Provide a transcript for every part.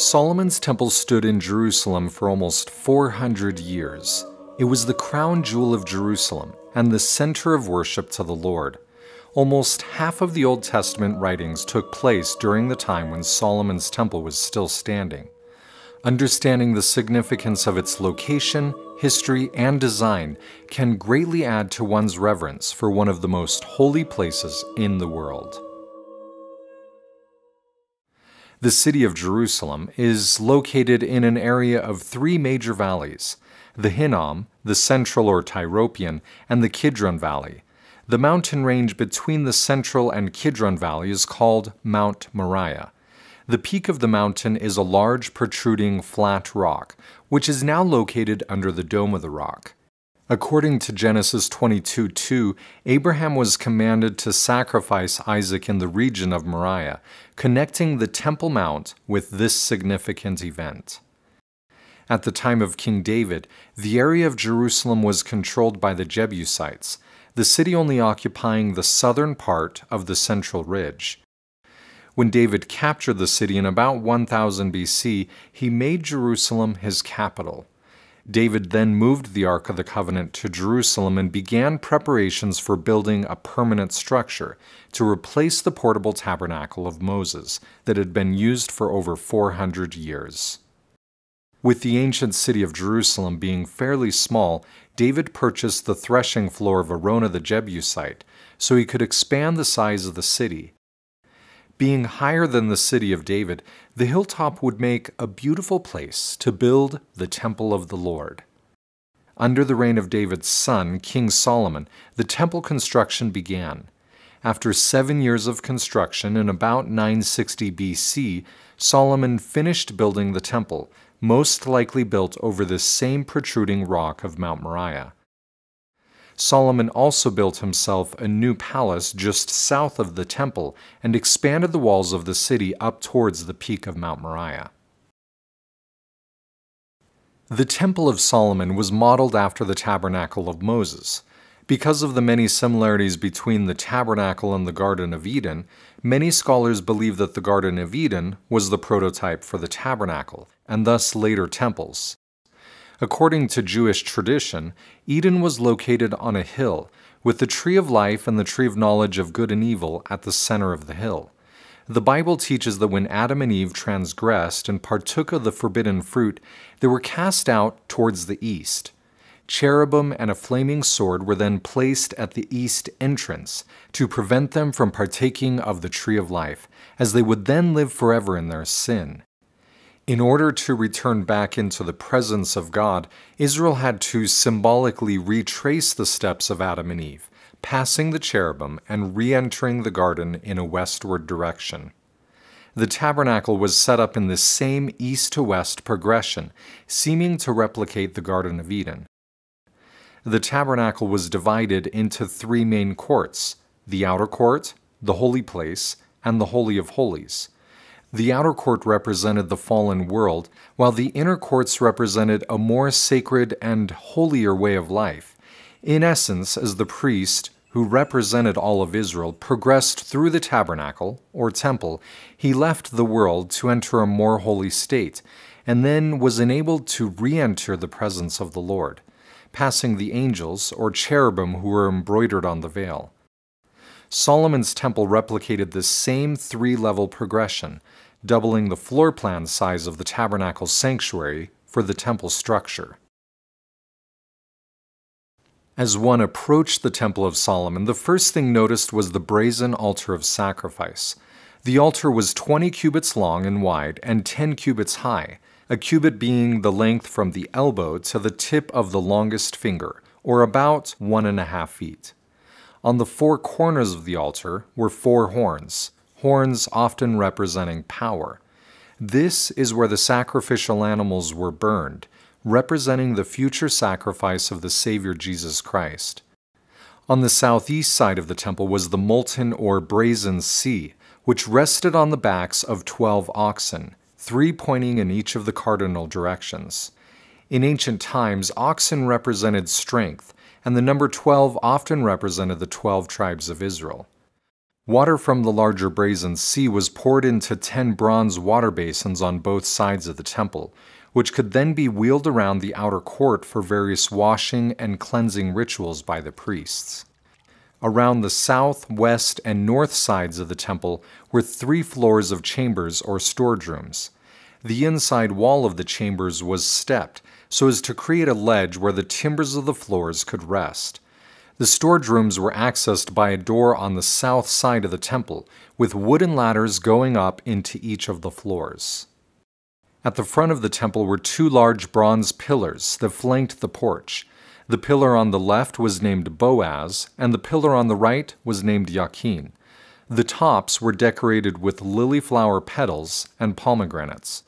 Solomon's temple stood in Jerusalem for almost 400 years. It was the crown jewel of Jerusalem and the center of worship to the Lord. Almost half of the Old Testament writings took place during the time when Solomon's temple was still standing. Understanding the significance of its location, history, and design can greatly add to one's reverence for one of the most holy places in the world. The city of Jerusalem is located in an area of three major valleys the Hinnom, the Central or Tyropoeon, and the Kidron Valley. The mountain range between the Central and Kidron Valley is called Mount Moriah. The peak of the mountain is a large protruding flat rock, which is now located under the dome of the rock. According to Genesis 22 2, Abraham was commanded to sacrifice Isaac in the region of Moriah, connecting the Temple Mount with this significant event. At the time of King David, the area of Jerusalem was controlled by the Jebusites, the city only occupying the southern part of the central ridge. When David captured the city in about 1000 BC, he made Jerusalem his capital. David then moved the Ark of the Covenant to Jerusalem and began preparations for building a permanent structure to replace the portable tabernacle of Moses that had been used for over 400 years. With the ancient city of Jerusalem being fairly small, David purchased the threshing floor of Araunah the Jebusite so he could expand the size of the city being higher than the city of David, the hilltop would make a beautiful place to build the temple of the Lord. Under the reign of David's son, King Solomon, the temple construction began. After seven years of construction in about 960 BC, Solomon finished building the temple, most likely built over this same protruding rock of Mount Moriah. Solomon also built himself a new palace just south of the temple and expanded the walls of the city up towards the peak of Mount Moriah. The Temple of Solomon was modeled after the Tabernacle of Moses. Because of the many similarities between the tabernacle and the Garden of Eden, many scholars believe that the Garden of Eden was the prototype for the tabernacle, and thus later temples. According to Jewish tradition, Eden was located on a hill, with the tree of life and the tree of knowledge of good and evil at the center of the hill. The Bible teaches that when Adam and Eve transgressed and partook of the forbidden fruit, they were cast out towards the east. Cherubim and a flaming sword were then placed at the east entrance to prevent them from partaking of the tree of life, as they would then live forever in their sin. In order to return back into the presence of God, Israel had to symbolically retrace the steps of Adam and Eve, passing the cherubim and re entering the garden in a westward direction. The tabernacle was set up in the same east to west progression, seeming to replicate the Garden of Eden. The tabernacle was divided into three main courts the outer court, the holy place, and the Holy of Holies. The outer court represented the fallen world, while the inner courts represented a more sacred and holier way of life. In essence, as the priest, who represented all of Israel, progressed through the tabernacle, or temple, he left the world to enter a more holy state, and then was enabled to re enter the presence of the Lord, passing the angels, or cherubim who were embroidered on the veil. Solomon's temple replicated this same three level progression, doubling the floor plan size of the tabernacle sanctuary for the temple structure. As one approached the Temple of Solomon, the first thing noticed was the brazen altar of sacrifice. The altar was 20 cubits long and wide and 10 cubits high, a cubit being the length from the elbow to the tip of the longest finger, or about one and a half feet. On the four corners of the altar were four horns, horns often representing power. This is where the sacrificial animals were burned, representing the future sacrifice of the Savior Jesus Christ. On the southeast side of the temple was the molten or brazen sea, which rested on the backs of twelve oxen, three pointing in each of the cardinal directions. In ancient times, oxen represented strength, and the number 12 often represented the 12 tribes of Israel. Water from the larger brazen sea was poured into ten bronze water basins on both sides of the temple, which could then be wheeled around the outer court for various washing and cleansing rituals by the priests. Around the south, west, and north sides of the temple were three floors of chambers or storage rooms. The inside wall of the chambers was stepped so as to create a ledge where the timbers of the floors could rest. The storage rooms were accessed by a door on the south side of the temple, with wooden ladders going up into each of the floors. At the front of the temple were two large bronze pillars that flanked the porch. The pillar on the left was named Boaz, and the pillar on the right was named Yakin. The tops were decorated with lily flower petals and pomegranates.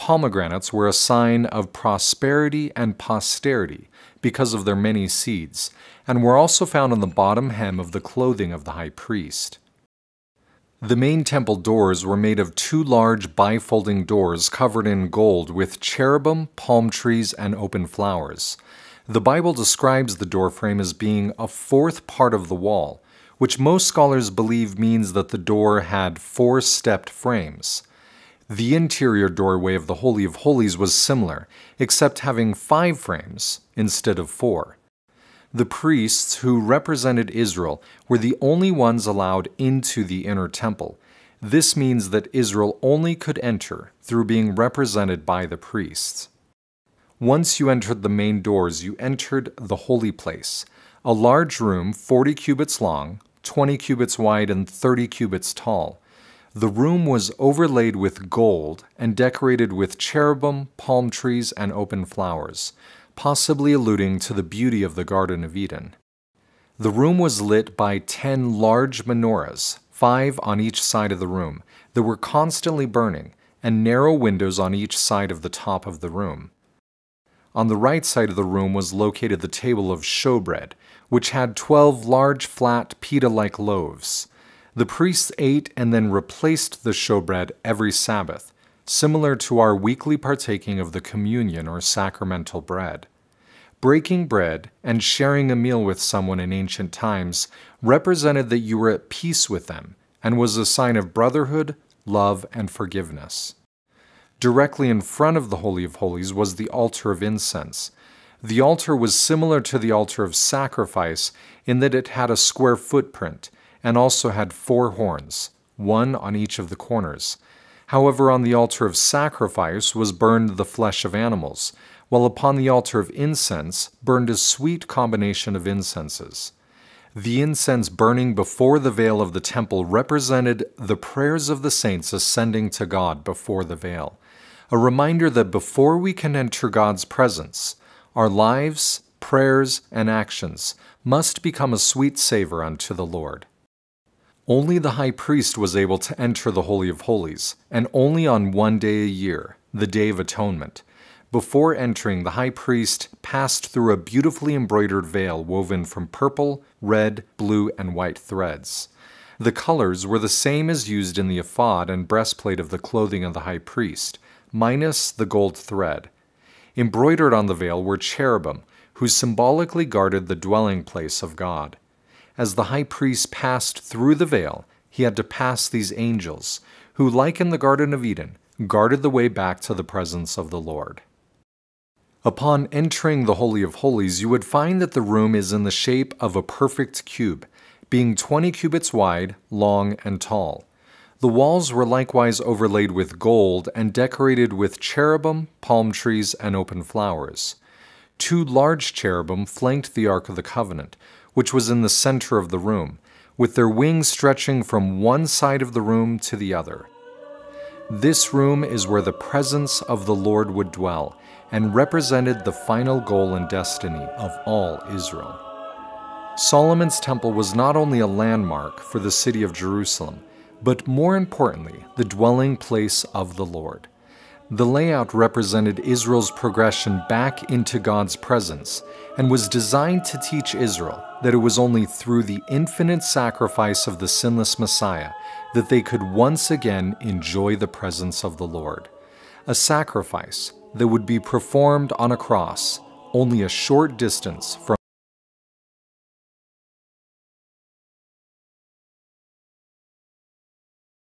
Pomegranates were a sign of prosperity and posterity because of their many seeds, and were also found on the bottom hem of the clothing of the high priest. The main temple doors were made of two large bifolding doors covered in gold with cherubim, palm trees, and open flowers. The Bible describes the doorframe as being a fourth part of the wall, which most scholars believe means that the door had four stepped frames. The interior doorway of the Holy of Holies was similar, except having five frames instead of four. The priests who represented Israel were the only ones allowed into the inner temple. This means that Israel only could enter through being represented by the priests. Once you entered the main doors, you entered the holy place, a large room 40 cubits long, 20 cubits wide, and 30 cubits tall. The room was overlaid with gold and decorated with cherubim, palm trees, and open flowers, possibly alluding to the beauty of the Garden of Eden. The room was lit by ten large menorahs, five on each side of the room, that were constantly burning, and narrow windows on each side of the top of the room. On the right side of the room was located the table of showbread, which had twelve large flat pita like loaves. The priests ate and then replaced the showbread every Sabbath, similar to our weekly partaking of the communion or sacramental bread. Breaking bread and sharing a meal with someone in ancient times represented that you were at peace with them and was a sign of brotherhood, love, and forgiveness. Directly in front of the Holy of Holies was the altar of incense. The altar was similar to the altar of sacrifice in that it had a square footprint and also had four horns, one on each of the corners. However, on the altar of sacrifice was burned the flesh of animals, while upon the altar of incense burned a sweet combination of incenses. The incense burning before the veil of the temple represented the prayers of the saints ascending to God before the veil, a reminder that before we can enter God's presence, our lives, prayers, and actions must become a sweet savor unto the Lord. Only the high priest was able to enter the Holy of Holies, and only on one day a year, the Day of Atonement. Before entering, the high priest passed through a beautifully embroidered veil woven from purple, red, blue, and white threads. The colors were the same as used in the ephod and breastplate of the clothing of the high priest, minus the gold thread. Embroidered on the veil were cherubim, who symbolically guarded the dwelling place of God. As the high priest passed through the veil, he had to pass these angels, who, like in the Garden of Eden, guarded the way back to the presence of the Lord. Upon entering the Holy of Holies, you would find that the room is in the shape of a perfect cube, being 20 cubits wide, long, and tall. The walls were likewise overlaid with gold and decorated with cherubim, palm trees, and open flowers. Two large cherubim flanked the Ark of the Covenant, which was in the center of the room, with their wings stretching from one side of the room to the other. This room is where the presence of the Lord would dwell and represented the final goal and destiny of all Israel. Solomon's temple was not only a landmark for the city of Jerusalem, but more importantly, the dwelling place of the Lord. The layout represented Israel's progression back into God's presence and was designed to teach Israel that it was only through the infinite sacrifice of the sinless Messiah that they could once again enjoy the presence of the Lord. A sacrifice that would be performed on a cross only a short distance from